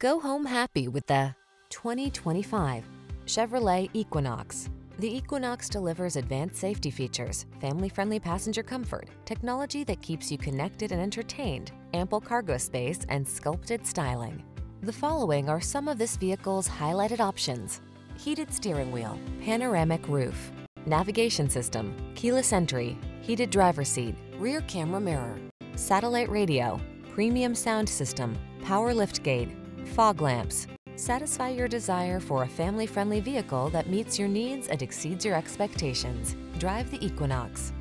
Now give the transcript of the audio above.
Go home happy with the 2025 Chevrolet Equinox. The Equinox delivers advanced safety features, family-friendly passenger comfort, technology that keeps you connected and entertained, ample cargo space, and sculpted styling. The following are some of this vehicle's highlighted options. Heated steering wheel, panoramic roof, navigation system, keyless entry, heated driver seat, rear camera mirror, satellite radio, premium sound system, power liftgate, fog lamps. Satisfy your desire for a family-friendly vehicle that meets your needs and exceeds your expectations. Drive the Equinox.